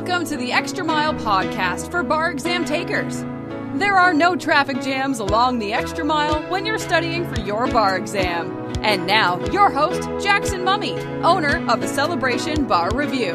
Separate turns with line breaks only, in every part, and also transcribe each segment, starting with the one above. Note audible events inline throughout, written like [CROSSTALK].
Welcome to the Extra Mile podcast for bar exam takers. There are no traffic jams along the extra mile when you're studying for your bar exam. And now, your host, Jackson Mumey, owner of the Celebration Bar Review.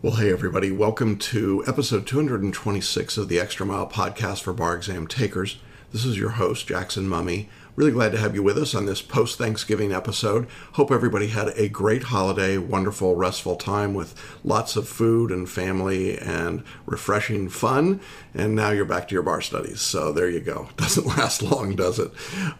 Well, hey, everybody. Welcome to episode 226 of the Extra Mile podcast for bar exam takers. This is your host, Jackson Mumey. Really glad to have you with us on this post Thanksgiving episode. Hope everybody had a great holiday, wonderful, restful time with lots of food and family and refreshing fun. And now you're back to your bar studies. So there you go. [LAUGHS] Doesn't last long, does it?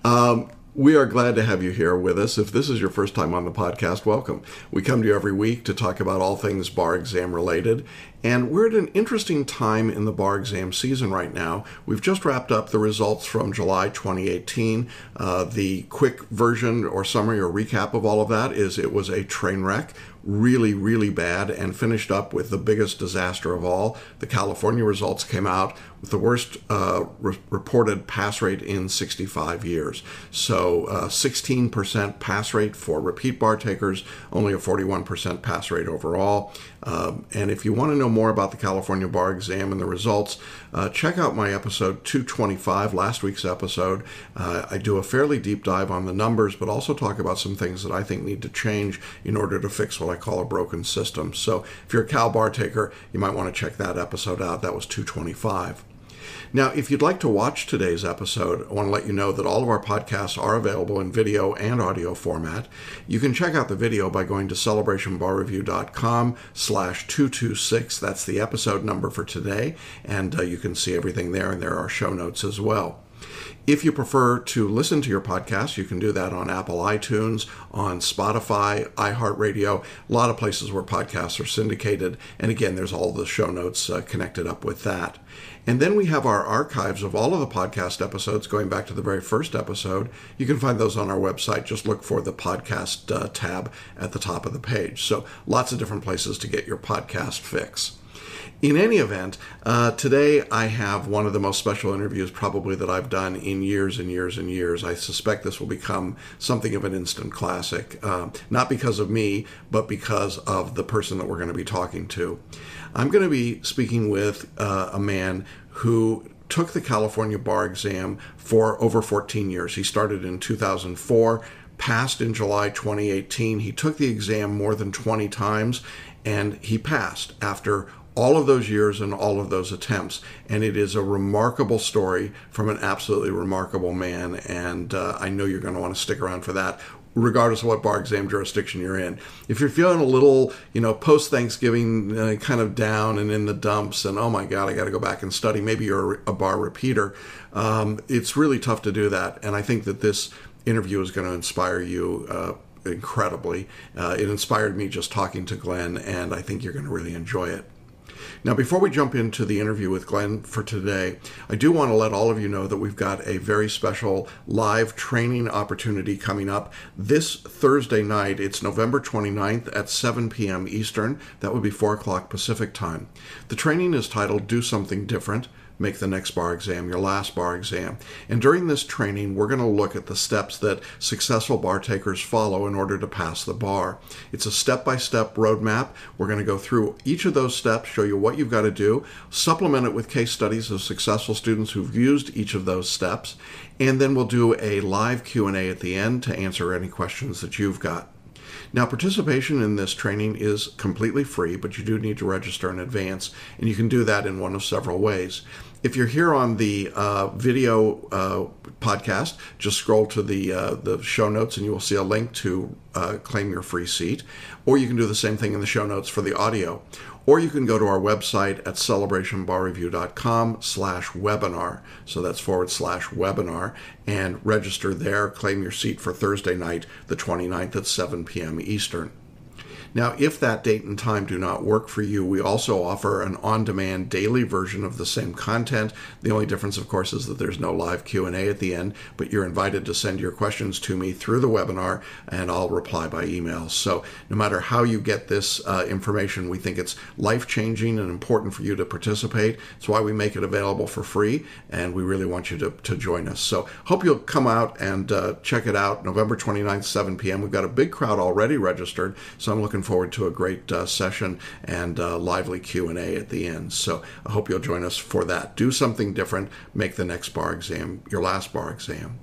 Um, we are glad to have you here with us. If this is your first time on the podcast, welcome. We come to you every week to talk about all things bar exam related, and we're at an interesting time in the bar exam season right now. We've just wrapped up the results from July 2018. Uh, the quick version or summary or recap of all of that is it was a train wreck really, really bad and finished up with the biggest disaster of all. The California results came out with the worst uh, re- reported pass rate in 65 years. So, uh, 16% pass rate for repeat bar takers, only a 41% pass rate overall. Um, and if you want to know more about the California bar exam and the results, uh, check out my episode 225, last week's episode. Uh, I do a fairly deep dive on the numbers, but also talk about some things that I think need to change in order to fix what I call a broken system. So if you're a Cal bar taker, you might want to check that episode out. That was 225. Now, if you'd like to watch today's episode, I want to let you know that all of our podcasts are available in video and audio format. You can check out the video by going to celebrationbarreview.com slash 226. That's the episode number for today, and uh, you can see everything there, and there are show notes as well. If you prefer to listen to your podcast, you can do that on Apple iTunes, on Spotify, iHeartRadio, a lot of places where podcasts are syndicated. And again, there's all the show notes uh, connected up with that. And then we have our archives of all of the podcast episodes going back to the very first episode. You can find those on our website. Just look for the podcast uh, tab at the top of the page. So lots of different places to get your podcast fix. In any event, uh, today I have one of the most special interviews probably that I've done in years and years and years. I suspect this will become something of an instant classic, uh, not because of me, but because of the person that we're going to be talking to. I'm going to be speaking with uh, a man who took the California bar exam for over 14 years. He started in 2004 passed in July 2018. He took the exam more than 20 times and he passed after all of those years and all of those attempts. And it is a remarkable story from an absolutely remarkable man. And uh, I know you're going to want to stick around for that. Regardless of what bar exam jurisdiction you're in, if you're feeling a little, you know, post Thanksgiving uh, kind of down and in the dumps, and oh my God, I got to go back and study. Maybe you're a bar repeater. Um, it's really tough to do that, and I think that this interview is going to inspire you uh, incredibly. Uh, it inspired me just talking to Glen, and I think you're going to really enjoy it. Now, before we jump into the interview with Glen for today, I do want to let all of you know that we've got a very special live training opportunity coming up this Thursday night. It's November 29th at 7 p.m. Eastern. That would be 4 o'clock Pacific time. The training is titled Do Something Different make the next bar exam, your last bar exam. And during this training, we're going to look at the steps that successful bar takers follow in order to pass the bar. It's a step by step roadmap. We're going to go through each of those steps, show you what you've got to do, supplement it with case studies of successful students who've used each of those steps, and then we'll do a live Q&A at the end to answer any questions that you've got. Now, participation in this training is completely free, but you do need to register in advance, and you can do that in one of several ways if you're here on the uh, video uh, podcast, just scroll to the uh, the show notes and you will see a link to uh, claim your free seat. Or you can do the same thing in the show notes for the audio. Or you can go to our website at celebrationbarreview.com slash webinar. So that's forward slash webinar and register there, claim your seat for Thursday night, the 29th at 7 p.m. Eastern. Now, if that date and time do not work for you, we also offer an on-demand daily version of the same content. The only difference, of course, is that there's no live Q&A at the end, but you're invited to send your questions to me through the webinar, and I'll reply by email. So no matter how you get this uh, information, we think it's life-changing and important for you to participate. It's why we make it available for free, and we really want you to, to join us. So hope you'll come out and uh, check it out November 29th, 7 p.m. We've got a big crowd already registered, so I'm looking looking forward to a great uh, session and uh, lively Q&A at the end. So I hope you'll join us for that. Do something different. Make the next bar exam your last bar exam.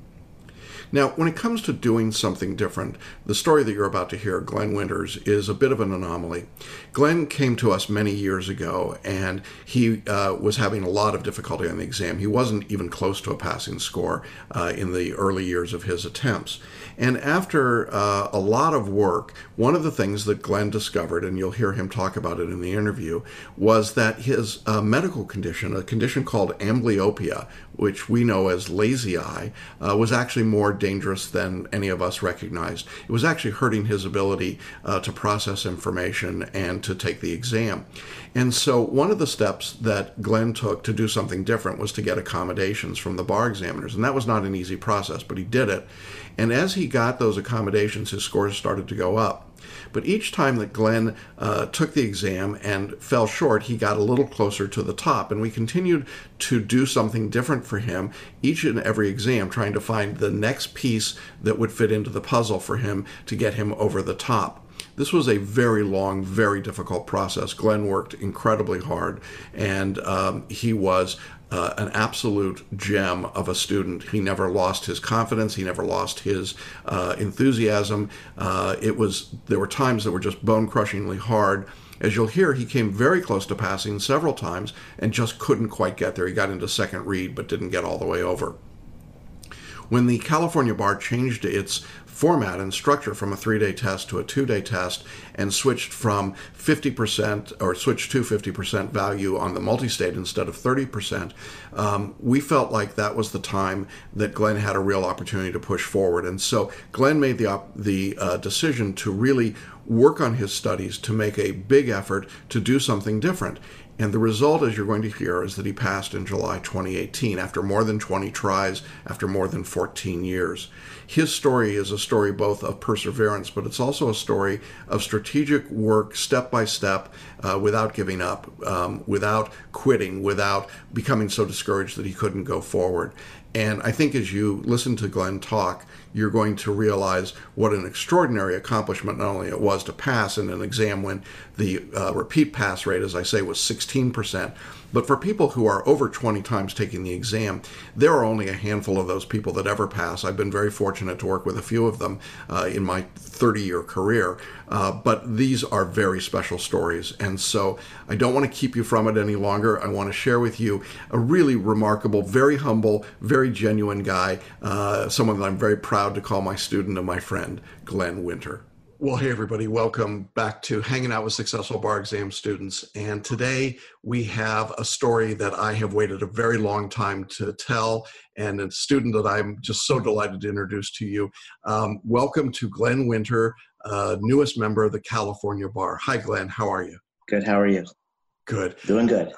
Now, when it comes to doing something different, the story that you're about to hear, Glen Winters, is a bit of an anomaly. Glen came to us many years ago, and he uh, was having a lot of difficulty on the exam. He wasn't even close to a passing score uh, in the early years of his attempts. And after uh, a lot of work, one of the things that Glen discovered, and you'll hear him talk about it in the interview, was that his uh, medical condition, a condition called amblyopia, which we know as lazy eye, uh, was actually more dangerous than any of us recognized. It was actually hurting his ability uh, to process information and to take the exam. And so, one of the steps that Glen took to do something different was to get accommodations from the bar examiners. And that was not an easy process, but he did it. And as he got those accommodations, his scores started to go up. But each time that Glen uh, took the exam and fell short, he got a little closer to the top. And we continued to do something different for him each and every exam, trying to find the next piece that would fit into the puzzle for him to get him over the top. This was a very long, very difficult process. Glen worked incredibly hard, and um, he was uh, an absolute gem of a student. He never lost his confidence. He never lost his uh, enthusiasm. Uh, it was there were times that were just bone crushingly hard. As you'll hear, he came very close to passing several times and just couldn't quite get there. He got into second read but didn't get all the way over. When the California Bar changed its format and structure from a three day test to a two day test and switched from 50% or switched to 50% value on the multi state instead of 30%, um, we felt like that was the time that Glen had a real opportunity to push forward. And so Glen made the, op- the uh, decision to really work on his studies to make a big effort to do something different. And the result, as you're going to hear, is that he passed in July 2018 after more than 20 tries, after more than 14 years. His story is a story both of perseverance, but it's also a story of strategic work, step by step, uh, without giving up, um, without quitting, without becoming so discouraged that he couldn't go forward. And I think as you listen to Glen talk, you're going to realize what an extraordinary accomplishment not only it was to pass in an exam when the uh, repeat pass rate, as I say, was 16%, but for people who are over 20 times taking the exam, there are only a handful of those people that ever pass. I've been very fortunate to work with a few of them uh, in my 30 year career, uh, but these are very special stories. And so I don't want to keep you from it any longer. I want to share with you a really remarkable, very humble, very genuine guy, uh, someone that I'm very proud to call my student and my friend, Glen Winter. Well, hey, everybody, welcome back to Hanging Out with Successful Bar Exam Students. And today we have a story that I have waited a very long time to tell, and a student that I'm just so delighted to introduce to you. Um, welcome to Glen Winter, uh, newest member of the California Bar. Hi, Glen, how are you?
Good, how are you?
Good.
Doing good.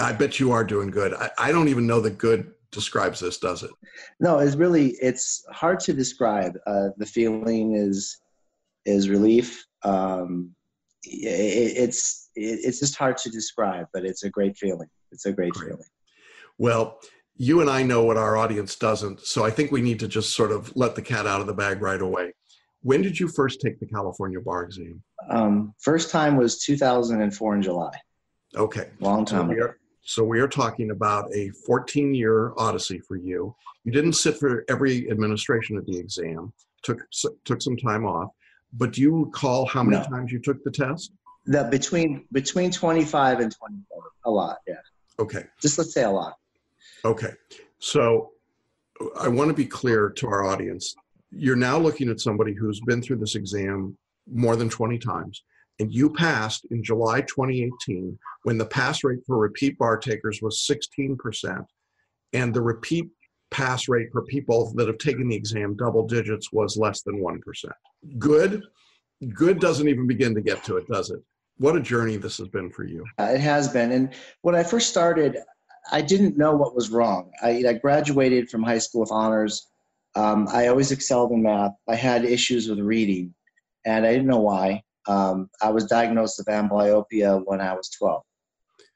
I bet you are doing good. I, I don't even know that good describes this, does it?
No, it's really, it's hard to describe. Uh, the feeling is, is relief. Um, it, it's it, it's just hard to describe, but it's a great feeling. It's a great, great. feeling.
Well, you and I know what our audience doesn't, so I think we need to just sort of let the cat out of the bag right away. When did you first take the California bar exam?
Um, first time was 2004 in July.
Okay,
long time
so we, are, so we are talking about a 14 year odyssey for you. You didn't sit for every administration of the exam. Took took some time off. But do you recall how many no. times you took the test?
The between between 25 and 24. A lot, yeah.
Okay.
Just let's say a lot.
Okay. So I want to be clear to our audience. You're now looking at somebody who's been through this exam more than 20 times, and you passed in July 2018 when the pass rate for repeat bar takers was 16%, and the repeat pass rate for people that have taken the exam double digits was less than 1%. Good, good doesn't even begin to get to it, does it? What a journey this has been for you.
Uh, it has been. And when I first started, I didn't know what was wrong. I, I graduated from high school with honors. Um, I always excelled in math. I had issues with reading, and I didn't know why. Um, I was diagnosed with amblyopia when I was 12,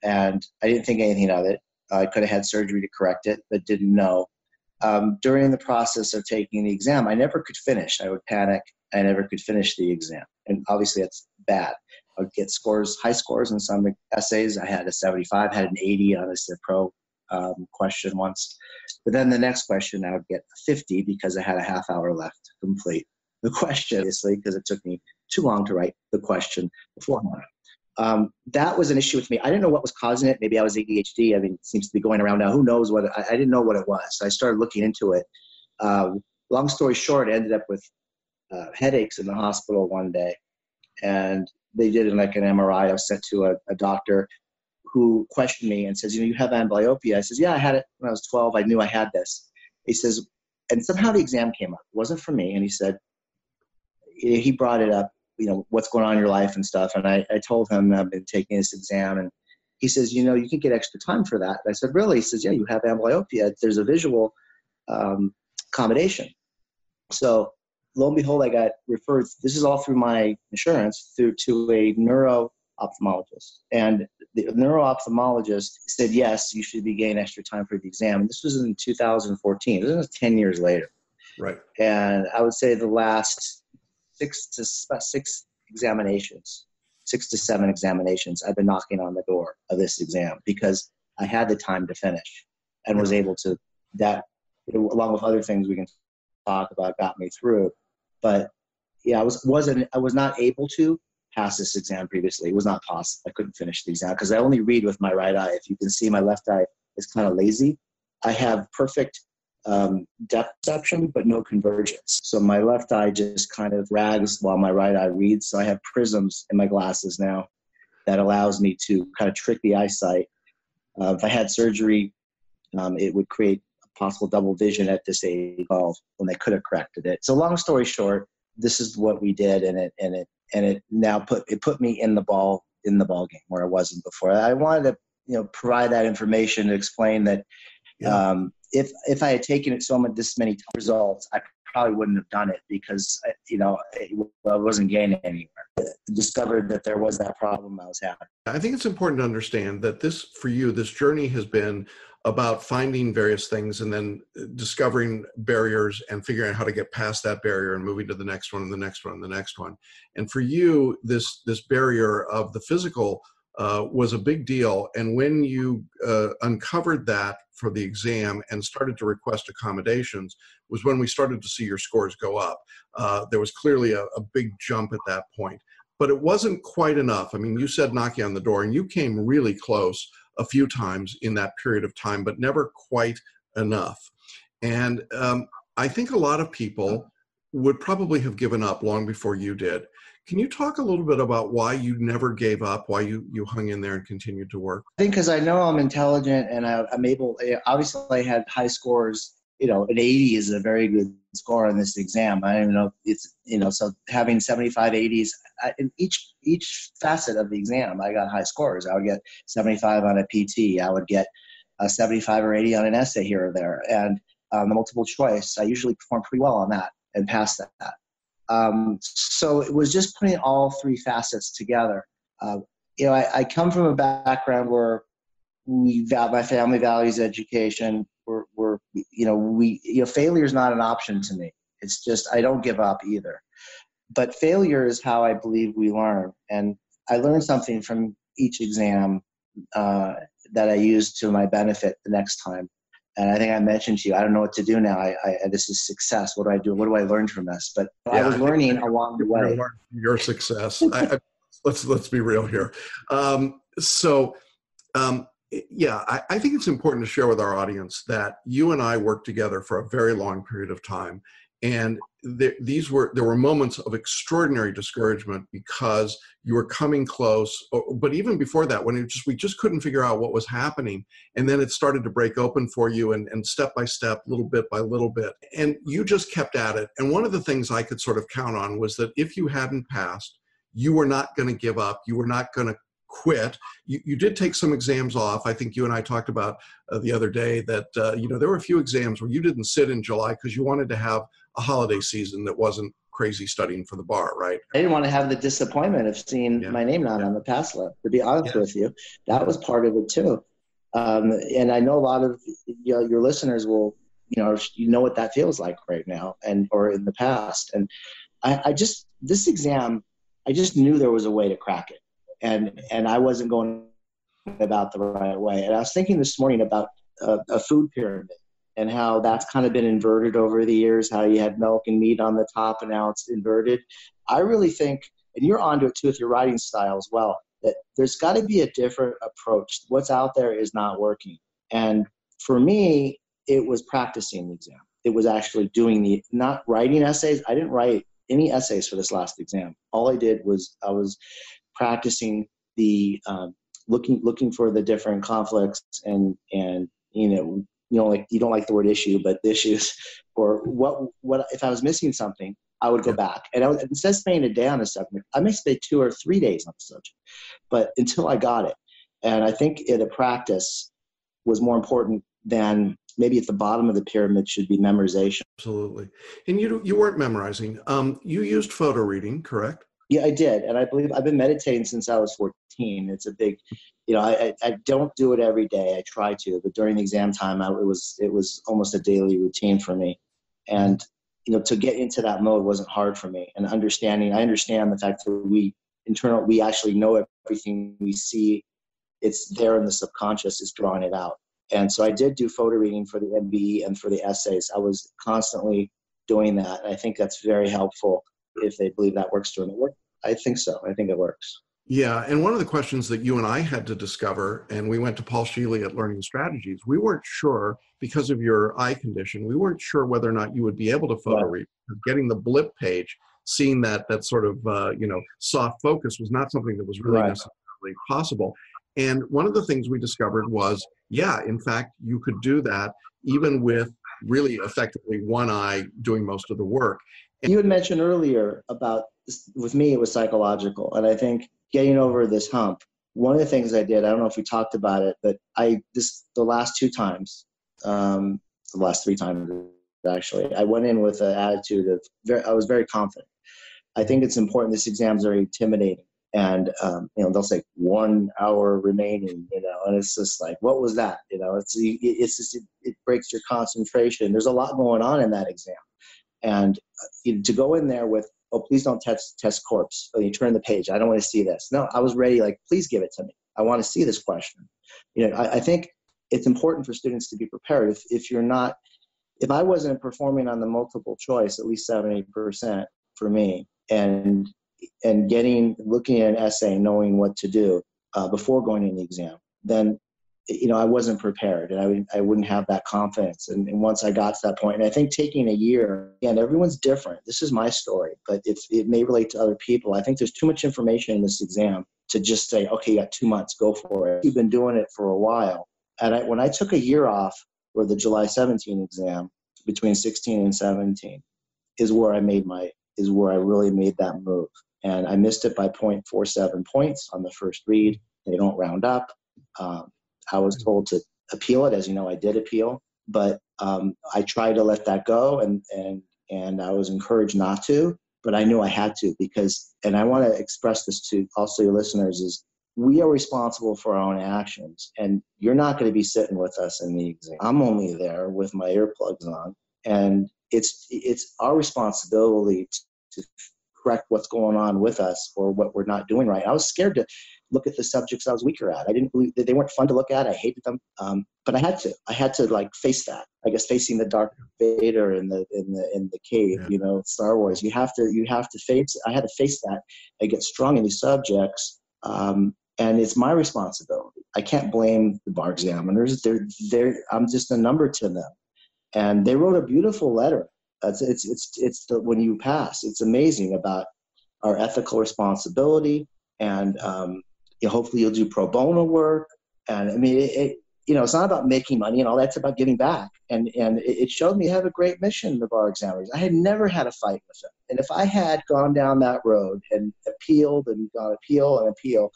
and I didn't think anything of it. I could have had surgery to correct it, but didn't know um, during the process of taking the exam, I never could finish. I would panic. I never could finish the exam. And obviously, that's bad. I would get scores, high scores in some essays. I had a 75, had an 80 on a Civ Pro um, question once. But then the next question, I would get 50 because I had a half hour left to complete the question, obviously, because it took me too long to write the question beforehand. Um, that was an issue with me. I didn't know what was causing it. Maybe I was ADHD. I mean, it seems to be going around now. Who knows what? I, I didn't know what it was. I started looking into it. Uh, long story short, I ended up with uh, headaches in the hospital one day, and they did like an MRI. I was sent to a, a doctor who questioned me and says, "You know, you have amblyopia." I says, "Yeah, I had it when I was 12. I knew I had this." He says, and somehow the exam came up. It wasn't for me, and he said he brought it up. You know, what's going on in your life and stuff. And I, I told him I've been taking this exam, and he says, "You know, you can get extra time for that." And I said, "Really?" He says, "Yeah, you have amblyopia. There's a visual um, accommodation." So lo and behold, I got referred. This is all through my insurance through to a neuro ophthalmologist. And the neuro ophthalmologist said, yes, you should be getting extra time for the exam. And this was in 2014. This was 10 years later.
Right.
And I would say the last six to uh, six examinations, six to seven examinations, I've been knocking on the door of this exam because I had the time to finish and was able to, that, along with other things we can talk about, got me through. But yeah, I was wasn't I was not able to pass this exam previously. It was not possible. I couldn't finish the exam because I only read with my right eye. If you can see, my left eye is kind of lazy. I have perfect um, depth perception, but no convergence. So my left eye just kind of rags while my right eye reads. So I have prisms in my glasses now that allows me to kind of trick the eyesight. Uh, if I had surgery, um, it would create a possible double vision at this age when they could have corrected it. So long story short, this is what we did, and it and it and it now put it put me in the ball in the ball game where I wasn't before. I wanted to you know provide that information to explain that yeah. um, if if I had taken it so much this many results, I probably wouldn't have done it because you know I wasn't gaining anywhere. I discovered that there was that problem I was having.
I think it's important to understand that this for you this journey has been about finding various things and then uh, discovering barriers and figuring out how to get past that barrier and moving to the next one and the next one and the next one and for you this this barrier of the physical uh, was a big deal and when you uh, uncovered that for the exam and started to request accommodations was when we started to see your scores go up uh, there was clearly a, a big jump at that point but it wasn't quite enough i mean you said knocking on the door and you came really close a few times in that period of time, but never quite enough. And um, I think a lot of people would probably have given up long before you did. Can you talk a little bit about why you never gave up, why you, you hung in there and continued to work?
I think because I know I'm intelligent and I, am able, obviously, I had high scores. You know, an 80 is a very good score on this exam. I don't know it's, you know, so having 75 80s, I, in each each facet of the exam, I got high scores. I would get 75 on a PT. I would get a 75 or 80 on an essay here or there, and um, the multiple choice. I usually perform pretty well on that and pass that. Um, so it was just putting all three facets together. Uh, you know, I, I, come from a background where we my family values education. We're, we're you know we you know failure is not an option to me. It's just I don't give up either but failure is how I believe we learn. And I learned something from each exam uh, that I use to my benefit the next time. And I think I mentioned to you, I don't know what to do now. I, I this is success. What do I do? What do I learn from this? But yeah, I was learning along the way.
Your success. I, I, let's let's be real here. Um, so, um, yeah, I, I think it's important to share with our audience that you and I worked together for a very long period of time, and th- these were there were moments of extraordinary discouragement because you were coming close but even before that when just we just couldn't figure out what was happening and then it started to break open for you and, and step by step little bit by little bit. And you just kept at it. And one of the things i could sort of count on was that if you hadn't passed you were not going to give up. You were not going to quit. You, you did take some exams off. I think you and I talked about uh, the other day that uh, you know there were a few exams where you didn't sit in July because you wanted to have a holiday season that wasn't crazy studying for the bar, right?
I didn't want to have the disappointment of seeing yeah. my name not yeah. on the pass list. To be honest yeah. with you, that was part of it too. Um, and I know a lot of you know, your listeners will, you know, you know what that feels like right now, and or in the past. And I, I just this exam I just knew there was a way to crack it, and and I wasn't going about the right way. And I was thinking this morning about a, a food pyramid and how that's kind of been inverted over the years. How you had milk and meat on the top, and now it's inverted. I really think, and you're onto it too with your writing style as well. That there's got to be a different approach. What's out there is not working, and for me, it was practicing the exam. It was actually doing the not writing essays. I didn't write any essays for this last exam. All I did was I was practicing the um, looking looking for the different conflicts and and you know you know like you don't like the word issue but issues [LAUGHS] or what what if I was missing something I would go back and I would, instead of spending a day on a subject I may spend two or three days on the subject but until I got it and I think it a practice was more important than maybe at the bottom of the pyramid should be memorization.
Absolutely. And you you weren't memorizing. Um, you used photo reading, correct?
Yeah, I did, and I believe I've been meditating since I was 14. It's a big, you know, I, I don't do it every day. I try to, but during the exam time, I, it was it was almost a daily routine for me, and you know, to get into that mode wasn't hard for me. And understanding, I understand the fact that we internal, we actually know everything we see. It's there in the subconscious is drawing it out. And so I did do photo reading for the MBE and for the essays. I was constantly doing that. I think that's very helpful if they believe that works for them. Work. I think so. I think it works.
Yeah, and one of the questions that you and I had to discover, and we went to Paul Scheele at Learning Strategies, we weren't sure because of your eye condition, we weren't sure whether or not you would be able to photo read. Getting the blip page, seeing that that sort of uh, you know soft focus was not something that was really right. necessarily possible. And one of the things we discovered was, yeah, in fact, you could do that even with really effectively one eye doing most of the work.
You had mentioned earlier about with me, it was psychological. And I think getting over this hump, one of the things I did, I don't know if we talked about it, but I, this, the last two times, um, the last three times actually, I went in with an attitude of, very, I was very confident. I think it's important. This exam is very intimidating and um, you know they'll say one hour remaining you know and it's just like what was that you know it's it's just it, it breaks your concentration there's a lot going on in that exam and to go in there with oh please don't test test corpse. Oh, you turn the page. I don't want to see this. No i was ready like please give it to me. I want to see this question. You know i, I think it's important for students to be prepared. If, if you're not if i wasn't performing on the multiple choice at least 70% for me and and getting looking at an essay, knowing what to do uh, before going in the exam, then you know I wasn't prepared, and I would I wouldn't have that confidence. And, and once I got to that point, and I think taking a year, again, everyone's different. This is my story, but it's it may relate to other people. I think there's too much information in this exam to just say, okay, you got two months, go for it. You've been doing it for a while, and I, when I took a year off for the July 17 exam between 16 and 17 is where I made my is where I really made that move and I missed it by 0.47 points on the first read. They don't round up. Um, I was mm-hmm. told to appeal it, as you know, I did appeal, but um, I tried to let that go, and and and I was encouraged not to, but I knew I had to because, and I want to express this to also your listeners is we are responsible for our own actions, and you're not going to be sitting with us in the exam. I'm only there with my earplugs on, and it's it's our responsibility to correct what's going on with us or what we're not doing right. I was scared to look at the subjects I was weaker at. I didn't believe that they weren't fun to look at. I hated them, um, but I had to. I had to like face that. I guess facing the Darth Vader in the in the in the cave. Yeah. You know, Star Wars. You have to you have to face. I had to face that. I get strong in these subjects. Um, and it's my responsibility. I can't blame the bar examiners. They're, they're, I'm just a number to them. And they wrote a beautiful letter it's it's it's, it's the, when you pass. It's amazing about our ethical responsibility, and um, you know, hopefully you'll do pro bono work. And I mean, it, it, you know, it's not about making money and all that's about giving back. And and it showed me have a great mission, the bar examiners. I had never had a fight with them, and if I had gone down that road and appealed and got appeal and appeal,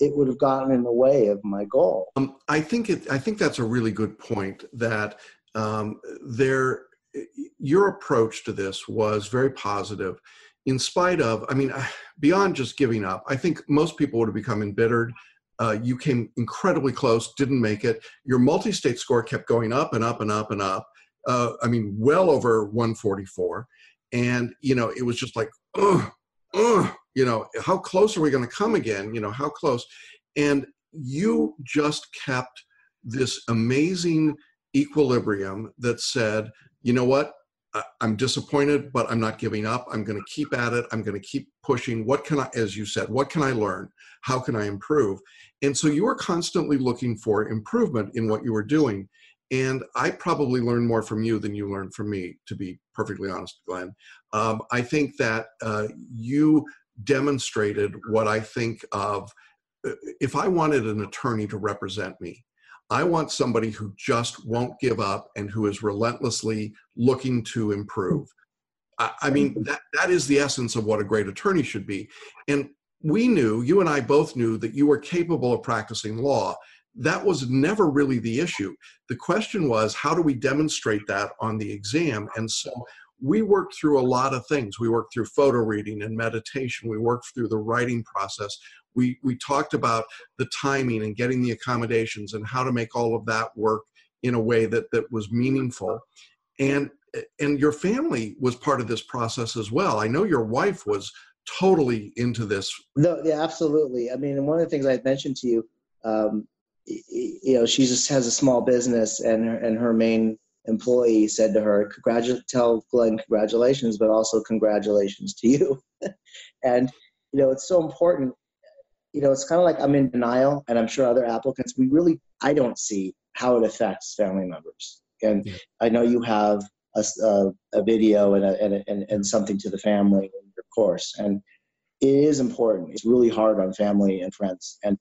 it would have gotten in the way of my goal.
Um, I think it. I think that's a really good point. That um, there your approach to this was very positive in spite of i mean [SIGHS] beyond just giving up i think most people would have become embittered. Uh, you came incredibly close didn't make it. Your multi-state score kept going up and up and up and up uh, i mean well over 144 and you know it was just like ugh, ugh, you know how close are we going to come again? You know how close? And you just kept this amazing equilibrium that said you know what i'm disappointed but i'm not giving up. I'm going to keep at it. I'm going to keep pushing. What can i as you said what can i learn? How can i improve? And so you were constantly looking for improvement in what you were doing. And I probably learned more from you than you learned from me, to be perfectly honest, Glen. Um, I think that uh, you demonstrated what I think of uh, if I wanted an attorney to represent me, I want somebody who just won't give up and who is relentlessly looking to improve. I, I mean, mm-hmm. that, that is the essence of what a great attorney should be. And we knew, you and I both knew, that you were capable of practicing law that was never really the issue. The question was, how do we demonstrate that on the exam? And so we worked through a lot of things. We worked through photo reading and meditation. We worked through the writing process. We, we talked about the timing and getting the accommodations and how to make all of that work in a way that, that was meaningful. And, and your family was part of this process as well. I know your wife was totally into this.
No, yeah, absolutely. I mean, one of the things I mentioned to you, um, you know, she just has a small business, and her, and her main employee said to her, "Congratulate, tell Glen congratulations, but also congratulations to you." [LAUGHS] and you know, it's so important. You know, it's kind of like I'm in denial, and I'm sure other applicants. We really, I don't see how it affects family members, and yeah. I know you have a, a, a video and, a, and, and and something to the family in your course, and it is important. It's really hard on family and friends, and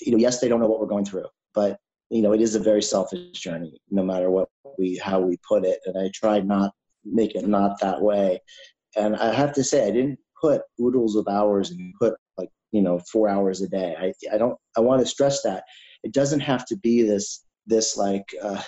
you know, yes, they don't know what we're going through, but you know, it is a very selfish journey, no matter what we how we put it. And I tried not make it not that way. And I have to say, I didn't put oodles of hours and put like you know four hours a day. I I don't I want to stress that it doesn't have to be this this like uh,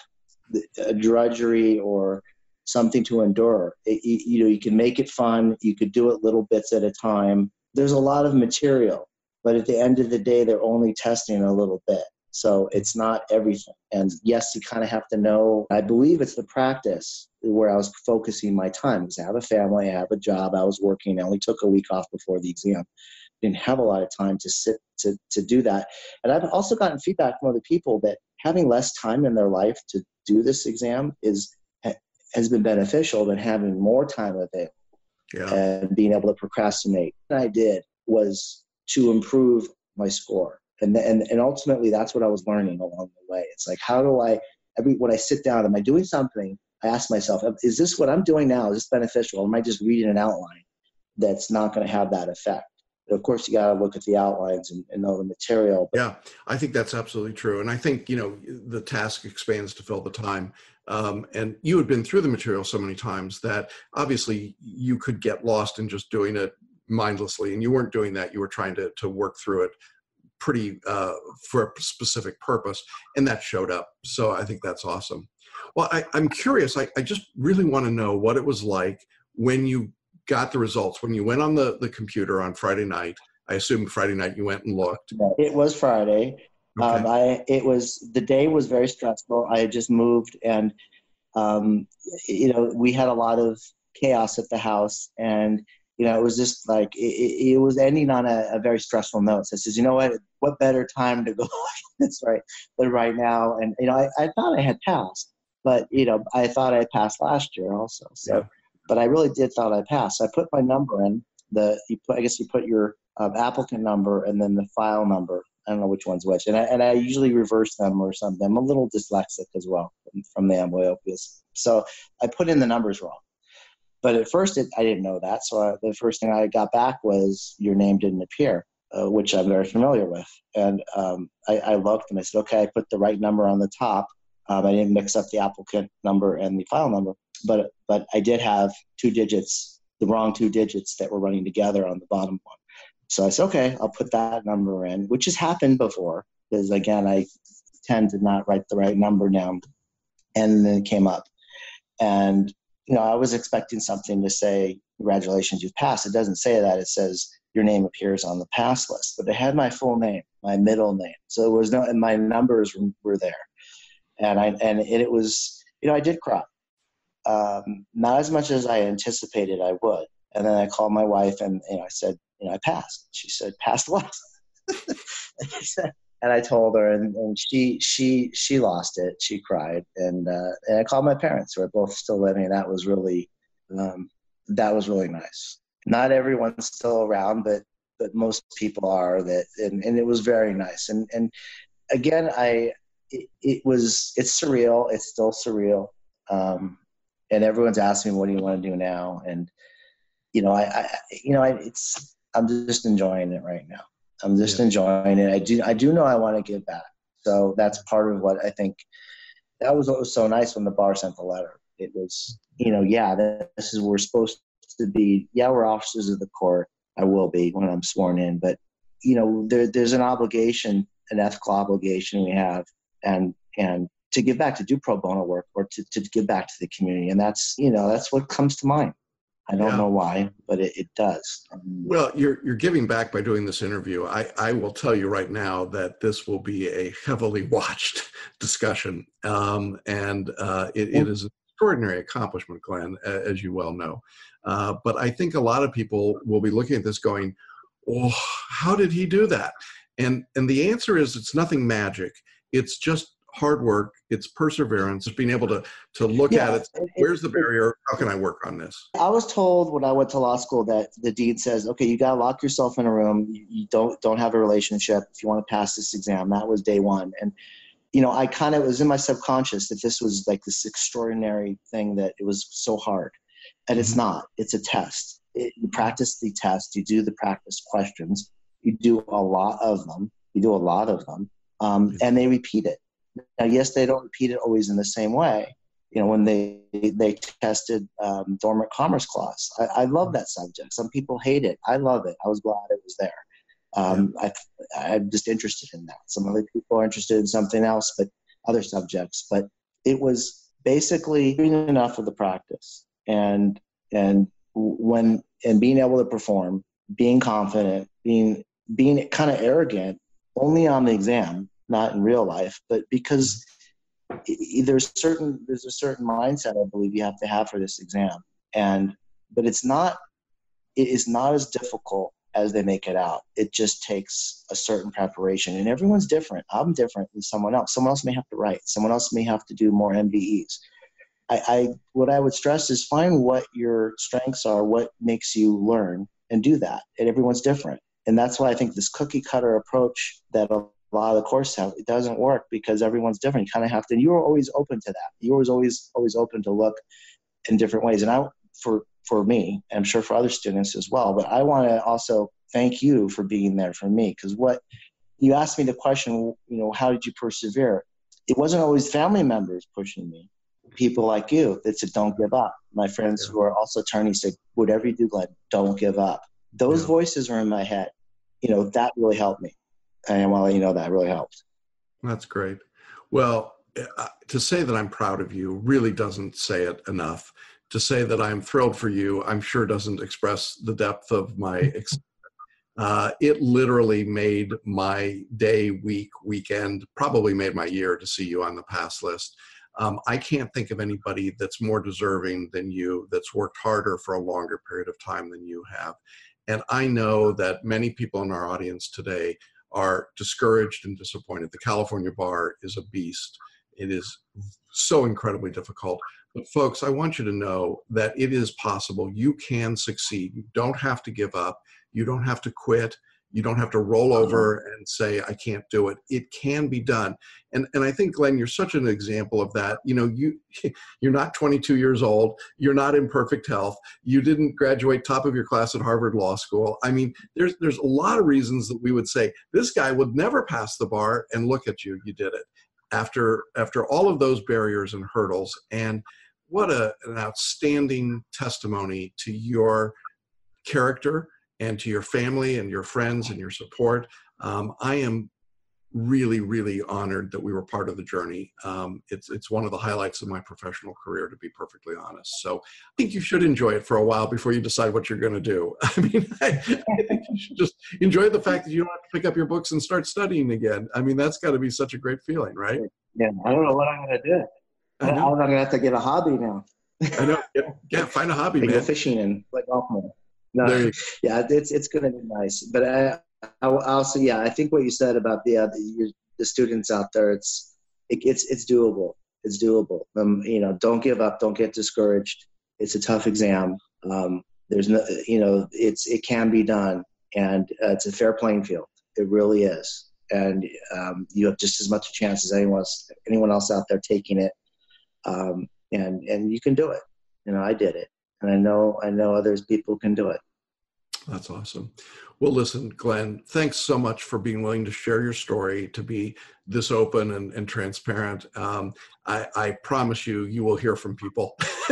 a drudgery or something to endure. It, you know, you can make it fun. You could do it little bits at a time. There's a lot of material but at the end of the day they're only testing a little bit so it's not everything and yes you kind of have to know i believe it's the practice where i was focusing my time because i have a family i have a job i was working i only took a week off before the exam didn't have a lot of time to sit to, to do that and i've also gotten feedback from other people that having less time in their life to do this exam is has been beneficial than having more time available yeah. and being able to procrastinate and i did was to improve my score. And, and, and ultimately, that's what I was learning along the way. It's like, how do I, every, when I sit down, am I doing something? I ask myself, is this what I'm doing now? Is this beneficial? Or am I just reading an outline that's not going to have that effect? But of course, you got to look at the outlines and, and know the material.
Yeah, I think that's absolutely true. And I think, you know, the task expands to fill the time. Um, and you had been through the material so many times that obviously you could get lost in just doing it mindlessly and you weren't doing that you were trying to, to work through it pretty uh, for a specific purpose and that showed up so i think that's awesome well I, am curious I, I just really want to know what it was like when you got the results when you went on the, the computer on friday night i assume friday night you went and looked
it was friday okay. um, I, it was the day was very stressful i had just moved and um, you know we had a lot of chaos at the house and you know, it was just like it, it was ending on a, a, very stressful note. So I says, you know what, what better time to go [LAUGHS] this right than right now? And you know, I, I thought I had passed, but you know, I thought I passed last year also. So, yeah. But I really did thought I passed. I put my number in. The you put, I guess you put your um, applicant number and then the file number. I don't know which one's which, and I, and I usually reverse them or something. I'm a little dyslexic as well from, the amblyopia, so I put in the numbers wrong. But at first, it, I didn't know that. So I, the first thing I got back was your name didn't appear, uh, which I'm very familiar with. And um, I, I, looked and I said, okay, I put the right number on the top. Um, I didn't mix up the applicant number and the file number, but but I did have two digits, the wrong two digits that were running together on the bottom one. So I said, okay, I'll put that number in, which has happened before because again, I tend to not write the right number down, and then it came up, and you know, I was expecting something to say, congratulations, you've passed. It doesn't say that. It says your name appears on the pass list, but it had my full name, my middle name. So it was no, and my numbers were there. And I, and it, it was, you know, I did cry. Um, not as much as I anticipated I would. And then I called my wife and you know, I said, you know, I passed. She said, passed what? [LAUGHS] and I told her, and, and she she she lost it. She cried, and uh, and I called my parents, who are both still living. And that was really um, that was really nice. Not everyone's still around, but but most people are. That and, and it was very nice. And and again, I it, it was it's surreal. It's still surreal. Um, and everyone's asking me, "What do you want to do now?" And you know, I, I you know, I, it's I'm just enjoying it right now. I'm just yeah. enjoying it. I do I do know I want to give back. So that's part of what I think. That was what was so nice when the bar sent the letter. It was, you know, yeah, this is we're supposed to be. Yeah, we're officers of the court. I will be when I'm sworn in, but you know, there, there's an obligation, an ethical obligation we have, and and to give back to do pro bono work or to, to give back to the community, and that's you know that's what comes to mind. I don't yeah. know why, but it, it does.
Well, you're you're giving back by doing this interview. I, I will tell you right now that this will be a heavily [LAUGHS] watched discussion, um, and uh, it, it is an extraordinary accomplishment, Glen, as you well know. Uh, but I think a lot of people will be looking at this going, "Oh, how did he do that?" And and the answer is, it's nothing magic. It's just hard work it's perseverance it's being able to to look yeah, at it where's the barrier? How can i work on this?
I was told when i went to law school that the dean says okay you got to lock yourself in a room you, don't don't have a relationship if you want to pass this exam. That was day one and you know i kind of was in my subconscious that this was like this extraordinary thing that it was so hard and it's mm-hmm. not it's a test. It, you practice the test you do the practice questions you do a lot of them you do a lot of them um, and they repeat it now, yes, they don't repeat it always in the same way. You know, when they they tested um, dormant commerce clause, I, I love that subject. Some people hate it. I love it. I was glad it was there. Um, I, I'm just interested in that. Some other people are interested in something else, but other subjects. But it was basically doing enough of the practice and and when and being able to perform, being confident, being being kind of arrogant only on the exam not in real life, but because mm-hmm. there's certain there's a certain mindset I believe you have to have for this exam, and but it's not it is not as difficult as they make it out. It just takes a certain preparation, and everyone's different. I'm different than someone else. Someone else may have to write. Someone else may have to do more MBEs. I, I what I would stress is find what your strengths are, what makes you learn, and do that. And everyone's different, and that's why I think this cookie cutter approach that a lot of the course have it doesn't work because everyone's different you kind of have to you were always open to that. You were always always open to look in different ways and i for for me i'm sure for other students as well but i want to also thank you for being there for me because what you asked me the question you know how did you persevere? It wasn't always family members pushing me people like you that said don't give up. My friends yeah. who are also attorneys said whatever you do glen don't give up. Those yeah. voices are in my head you know that really helped me I want to let you know that really helped.
That's great. Well, uh, to say that I'm proud of you really doesn't say it enough. To say that I'm thrilled for you, I'm sure doesn't express the depth of my. [LAUGHS] Uh, it literally made my day, week, weekend, probably made my year to see you on the pass list. Um, I can't think of anybody that's more deserving than you, that's worked harder for a longer period of time than you have. And I know that many people in our audience today are discouraged and disappointed. The California bar is a beast. It is so incredibly difficult. But, folks, I want you to know that it is possible. You can succeed. You don't have to give up. You don't have to quit. You don't have to roll uh-huh. over and say, I can't do it. It can be done. And, and I think, Glen, you're such an example of that. You know, you, [LAUGHS] you're not 22 years old. You're not in perfect health. You didn't graduate top of your class at Harvard Law School. I mean, there's, there's a lot of reasons that we would say, this guy would never pass the bar, and look at you, you did it. After, after all of those barriers and hurdles. And what a, an outstanding testimony to your character and to your family and your friends and your support. Um, I am really, really honored that we were part of the journey. Um, it's it's one of the highlights of my professional career, to be perfectly honest. So I think you should enjoy it for a while before you decide what you're going to do. [LAUGHS] I mean, I, [LAUGHS] I, think you should just enjoy the fact that you don't have to pick up your books and start studying again. I mean, that's got to be such a great feeling, right?
Yeah, I don't know what I'm going to do. I'm going to have to get a hobby now.
I know. Yeah, yeah, find a hobby, [LAUGHS]
man.
Go
fishing and play golf more. No, [LAUGHS] yeah, it's it's going to be nice. But I, I also, yeah, I think what you said about the uh, the, the students out there, it's it, it's it's doable. It's doable. Um, you know, don't give up. Don't get discouraged. It's a tough exam. Um, there's no, you know, it's it can be done, and uh, it's a fair playing field. It really is, and um, you have just as much a chance as anyone else, anyone else out there taking it. Um, and and you can do it. You know, I did it, and I know I know others people can do it.
That's awesome. Well, listen, Glen, thanks so much for being willing to share your story, to be this open and, and transparent. Um, I, I, promise you, you will hear from people. [LAUGHS]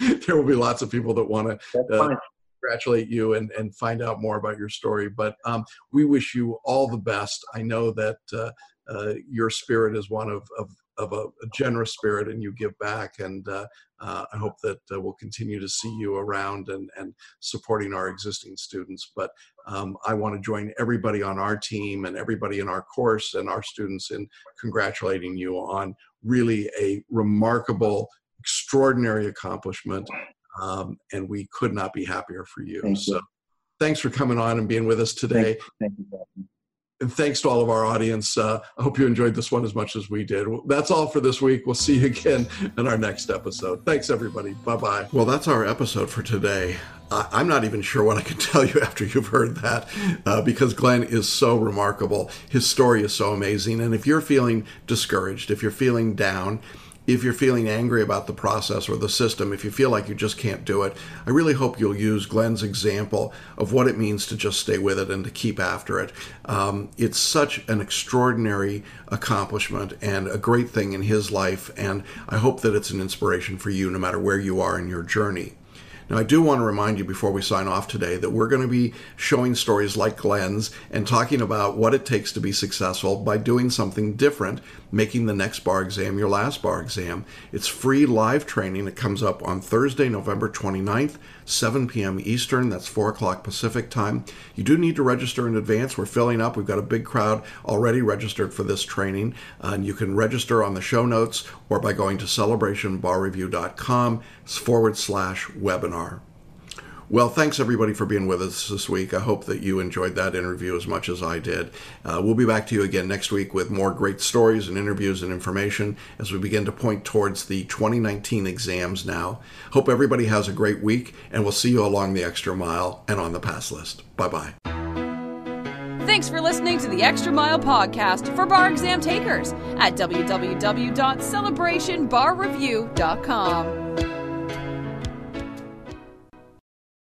there will be lots of people that want to uh, congratulate you and, and find out more about your story. But um, we wish you all the best. I know that uh, uh, your spirit is one of, of of a, a, generous spirit and you give back. And uh, uh, I hope that uh, we'll continue to see you around and, and supporting our existing students. But um, I want to join everybody on our team and everybody in our course and our students in congratulating you on really a remarkable, extraordinary accomplishment. Um, and we could not be happier for you.
Thank
so
you.
thanks for coming on and being with us today.
Thank you. Thank you
and thanks to all of our audience. Uh, I hope you enjoyed this one as much as we did. That's all for this week. We'll see you again in our next episode. Thanks, everybody. Bye bye. Well, that's our episode for today. I'm not even sure what I can [LAUGHS] tell you after you've heard that uh, because Glen is so remarkable. His story is so amazing. And if you're feeling discouraged, if you're feeling down, if you're feeling angry about the process or the system, if you feel like you just can't do it, I really hope you'll use Glen's example of what it means to just stay with it and to keep after it. Um, it's such an extraordinary accomplishment and a great thing in his life, and I hope that it's an inspiration for you no matter where you are in your journey. Now, I do want to remind you before we sign off today that we're going to be showing stories like Glen's and talking about what it takes to be successful by doing something different, making the next bar exam your last bar exam. It's free live training. It comes up on Thursday, November 29th 7 p.m. Eastern. That's 4 o'clock Pacific time. You do need to register in advance. We're filling up. We've got a big crowd already registered for this training. And you can register on the show notes or by going to celebrationbarreview.com forward slash webinar. Well, thanks everybody for being with us this week. I hope that you enjoyed that interview as much as I did. Uh, we'll be back to you again next week with more great stories and interviews and information as we begin to point towards the 2019 exams now. Hope everybody has a great week, and we'll see you along the extra mile and on the pass list. Bye bye.
Thanks for listening to the Extra Mile podcast for bar exam takers at www.celebrationbarreview.com.